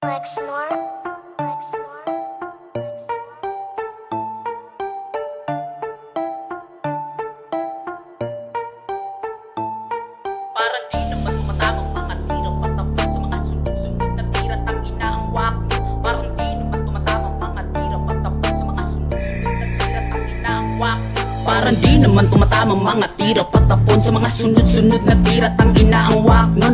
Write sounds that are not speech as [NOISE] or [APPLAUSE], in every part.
Parang di naman tumatamang mga tira Patapon sa mga sunod-sunod na tira Tang ina ang wak nun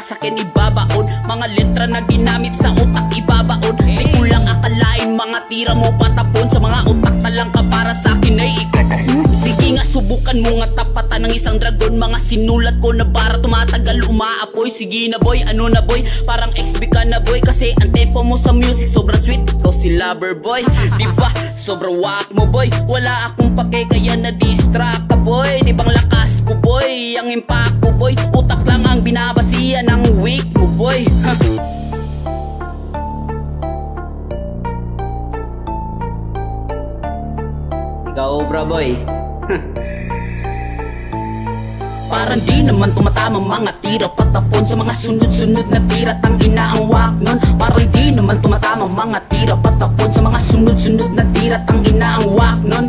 para sa akin ibabaon. Mga letra na ginamit sa utak ibabaon. Di ko lang akalain mga tira mo patapon. Sa mga utak talang ka para sa akin ay ikakahon Sige nga subukan mo nga tapatan ng isang dragon. Mga sinulat ko na bara tumatagal umaapoy. Sige na boy, ano na boy, parang XB ka na boy. Kasi ang tempo mo sa music sobrang sweet. Ikaw si lover boy, di ba? Sobrang wak mo boy. Wala akong pake kaya na-distract. ka weak mo boy. Ha? Ikaw, bra boy. Parang di naman tumatamang mga tira. Patapon sa mga sunod-sunod na tira. Tang ina ang wak nun. Parang di naman tumatamang mga tira. Patapon sa mga sunod-sunod na tira. Tang ina ang wak nun.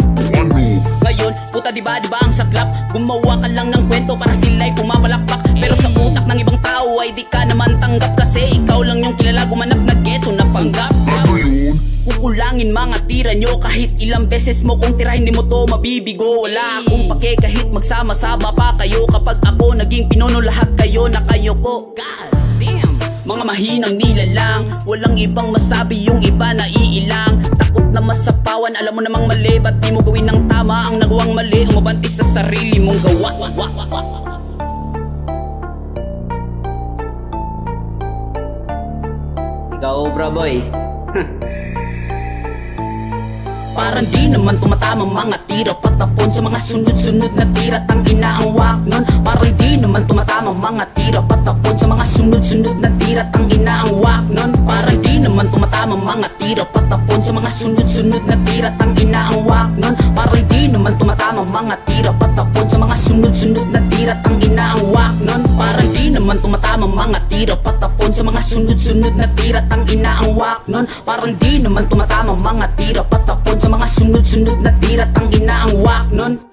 Ngayon, puta di ba di ba ang saklap? Gumawa ka lang ng kwento para sila'y pumapalakpak ay di ka naman tanggap Kasi ikaw lang yung kilala. Gumanap na geto na panggap Kukulangin mga tira nyo. Kahit ilang beses mo kung tira Hindi mo to mabibigo. Wala akong pake kahit magsama-sama pa kayo. Kapag ako naging pinuno Lahat kayo na kayo ko God damn! Mga mahinang nilalang Walang ibang masabi yung iba na iilang. Takot na masapawan Alam mo namang mali. Ba't di mo gawin ng tama? Ang nagawang mali Umabanti sa sarili mong gawa Ikaw, bra boy. [LAUGHS] Parang di naman tumatamang mga tira. Patapon sa mga sunod-sunod na tira. Tang ina ang wak nun. Parang di naman tumatamang mga tira. Patapon sa mga sunod-sunod na tira. Tang ina ang wak nun. Parang di naman tumatamang mga tira. Patapon sa mga sunod-sunod na tira. Tang ina ang wak nun. Parang di naman tumatamang mga tira. Patapon sa mga sunod-sunod na tira. Tang ina ang wak nun naman tumatamang mga tira Patapon sa mga sunod-sunod na tira. Tang ina ang wak nun Parang di naman tumatamang mga tira Patapon sa mga sunod-sunod na tira. Tang ina ang wak nun